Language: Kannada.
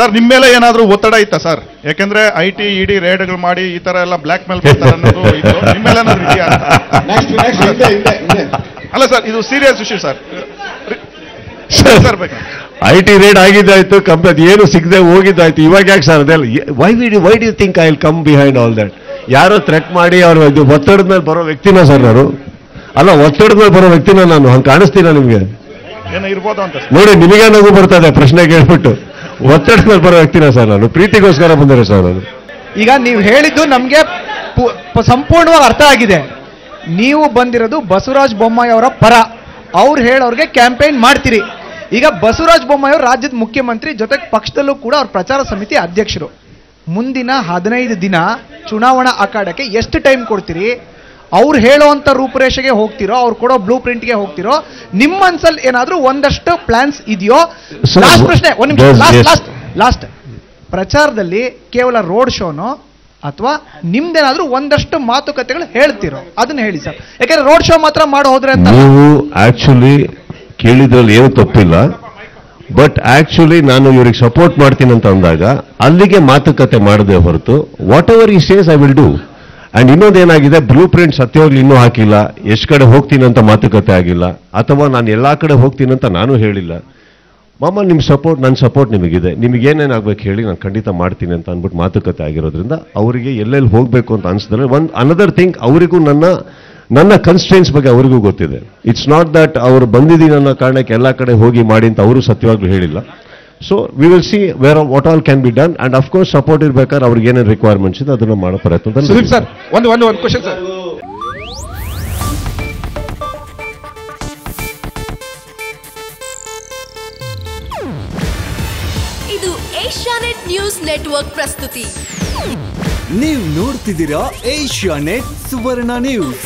ಸರ್ ನಿಮ್ಮ ಮೇಲೆ ಏನಾದರೂ ಒತ್ತಡ ಇತ್ತಾ ಸರ್? ಯಾಕಂದ್ರೆ ಐ ಟಿ ಇಡಿ ರೇಡ್ಗಳು ಮಾಡಿ ಈ ತರ ಎಲ್ಲ ಬ್ಲಾಕ್ ಮೇಲ್ ಮಾಡ್ತಾರೆ ಅನ್ನೋದು ನಿಮ್ಮ ಮೇಲೆ ಏನಾದರೂ ಇದೆಯಾ? ಅಲ್ಲ ಸರ್ ಇದು ಸೀರಿಯಸ್ ಇಶ್ಯೂ ಸರ್. ಸರ್ ಬೇಕು? ಐ ಟಿ ರೇಡ್ ಆಗಿದ್ದಾಯ್ತು ಕಂಪ್ನಿ ಏನು ಸಿಗದೆ ಹೋಗಿದ್ದಾಯ್ತು. ಇವಾಗ ಯಾಕೆ ಸರ್ ಅದೆಲ್ಲ? Why we why the think I will come behind all that ಯಾರೋ ಥ್ರೆಟ್ ಮಾಡಿ ಅವರು ಇದು ಒತ್ತಡದ ಮೇಲೆ ಬರೋ ವ್ಯಕ್ತಿನ ಸರ್ ನಾನು? ಅಲ್ಲ ಒತ್ತಡದ ಮೇಲೆ ಬರೋ ವ್ಯಕ್ತಿನ ನಾನು? ಹಂಗೆ ಕಾಣಿಸ್ತೀನ ನಿಮಗೆ? ಏನೋ ಇರ್ಬೋದು ಅಂತ ನೋಡಿ ನಿಮಗೆ ನಗು ಬರ್ತದೆ ಪ್ರಶ್ನೆ ಕೇಳ್ಬಿಟ್ಟು. ಒತ್ತಡದ ಮೇಲೆ ಬರೋ ವ್ಯಕ್ತಿನ ಸರ್ ನಾನು. ಪ್ರೀತಿಗೋಸ್ಕರ ಬಂದಿರೋ ಸರ್ ನಾನು. ಈಗ ನೀವು ಹೇಳಿದ್ದು ನಮಗೆ ಸಂಪೂರ್ಣವಾಗಿ ಅರ್ಥ ಆಗಿದೆ. ನೀವು ಬಂದಿರೋದು ಬಸವರಾಜ ಬೊಮ್ಮಾಯಿ ಅವರ ಪರ. ಅವ್ರು ಹೇಳೋರಿಗೆ ಕ್ಯಾಂಪೇನ್ ಮಾಡ್ತೀರಿ. ಈಗ ಬಸವರಾಜ ಬೊಮ್ಮಾಯಿ ಅವರು ರಾಜ್ಯದ ಮುಖ್ಯಮಂತ್ರಿ ಜೊತೆಗೆ ಪಕ್ಷದಲ್ಲೂ ಕೂಡ ಅವ್ರ ಪ್ರಚಾರ ಸಮಿತಿ ಅಧ್ಯಕ್ಷರು. ಮುಂದಿನ ಹದಿನೈದು ದಿನ ಚುನಾವಣಾ ಅಖಾಡಕ್ಕೆ ಎಷ್ಟು ಟೈಮ್ ಕೊಡ್ತೀರಿ? ಅವ್ರು ಹೇಳೋವಂಥ ರೂಪುರೇಷೆಗೆ ಹೋಗ್ತಿರೋ ಅವ್ರು ಕೊಡೋ ಬ್ಲೂ ಪ್ರಿಂಟ್ಗೆ ಹೋಗ್ತಿರೋ ನಿಮ್ಮ ಮನ್ಸಲ್ಲಿ ಏನಾದರೂ ಒಂದಷ್ಟು ಪ್ಲಾನ್ಸ್ ಇದೆಯೋ? ಲಾಸ್ಟ್ ಪ್ರಶ್ನೆ ಒಂದು ನಿಮಿಷ ಲಾಸ್ಟ್. ಲಾಸ್ಟ್ ಲಾಸ್ಟ್ ಪ್ರಚಾರದಲ್ಲಿ ಕೇವಲ ರೋಡ್ ಶೋನೋ ಅಥವಾ ನಿಮ್ದೇನಾದ್ರೂ ಒಂದಷ್ಟು ಮಾತುಕತೆಗಳು ಹೇಳ್ತಿರೋ ಅದನ್ನ ಹೇಳಿ ಸರ್. ಯಾಕಂದ್ರೆ ರೋಡ್ ಶೋ ಮಾತ್ರ ಮಾಡೋ ಹೋದ್ರೆ ಅಂತ ನೀವು ಆಕ್ಚುಲಿ ಕೇಳಿದ್ರಲ್ಲಿ ಏನು ತಪ್ಪಿಲ್ಲ. ಬಟ್ ಆಕ್ಚುಲಿ ನಾನು ಇವ್ರಿಗೆ ಸಪೋರ್ಟ್ ಮಾಡ್ತೀನಿ ಅಂತ ಅಂದಾಗ ಅಲ್ಲಿಗೆ ಮಾತುಕತೆ ಮಾಡದೆ ಹೊರತು whatever he says I will do and ಇನ್ನೊಂದೇನಾಗಿದೆ blueprint ಸತ್ಯವಾಗ್ಲೂ ಇನ್ನೂ ಹಾಕಿಲ್ಲ. ಎಷ್ಟು ಕಡೆ ಹೋಗ್ತೀನಿ ಅಂತ ಮಾತುಕತೆ ಆಗಿಲ್ಲ. ಅಥವಾ ನಾನು ಎಲ್ಲ ಕಡೆ ಹೋಗ್ತೀನಿ ಅಂತ ನಾನು ಹೇಳಿಲ್ಲ. ಮಾಮ ನಿಮ್ಮ ಸಪೋರ್ಟ್ ನನ್ನ ಸಪೋರ್ಟ್ ನಿಮಗಿದೆ. ನಿಮಗೆ ಏನೇನು ಆಗ್ಬೇಕು ಹೇಳಿ ನಾನು ಖಂಡಿತ ಮಾಡ್ತೀನಿ ಅಂತ ಅಂದ್ಬಿಟ್ಟು ಮಾತುಕತೆ ಆಗಿರೋದ್ರಿಂದ ಅವರಿಗೆ ಎಲ್ಲೆಲ್ಲಿ ಹೋಗಬೇಕು ಅಂತ ಅನಿಸಿದ್ರೆ ಒಂದು ಅನದರ್ ಥಿಂಗ್ ಅವರಿಗೂ ನನ್ನ ನನ್ನ ಕನ್ಸ್ಟೆನ್ಸ್ ಬಗ್ಗೆ ಅವರಿಗೂ ಗೊತ್ತಿದೆ. ಇಟ್ಸ್ ನಾಟ್ ದಟ್ ಅವರು ಬಂದಿದ್ದೀನಿ ಅನ್ನೋ ಕಾರಣಕ್ಕೆ ಎಲ್ಲ ಕಡೆ ಹೋಗಿ ಮಾಡಿ ಅಂತ ಅವರು ಸತ್ಯವಾಗ್ಲೂ ಹೇಳಿಲ್ಲ. So we will see where what all can be done and course support ಇರ್ಬೇಕಾದ್ರೆ ಅವ್ರಿಗೆ ಏನೇನು ರಿಕ್ವೈರ್ಮೆಂಟ್ಸ್ ಇದೆ ಅದನ್ನು ಮಾಡೋ ಪ್ರಯತ್ನ ಸುದೀಪ್ ಸರ್ ಒಂದು ಒಂದು ಒಂದು ಕ್ವಶನ್ ಸರ್. ಇದು ಏಷ್ಯಾನೆಟ್ ನ್ಯೂಸ್ ನೆಟ್ವರ್ಕ್ ಪ್ರಸ್ತುತಿ. ನೀವು ನೋಡ್ತಿದ್ದೀರಾ ಏಷ್ಯಾ ನೆಟ್ ಸುವರ್ಣ ನ್ಯೂಸ್.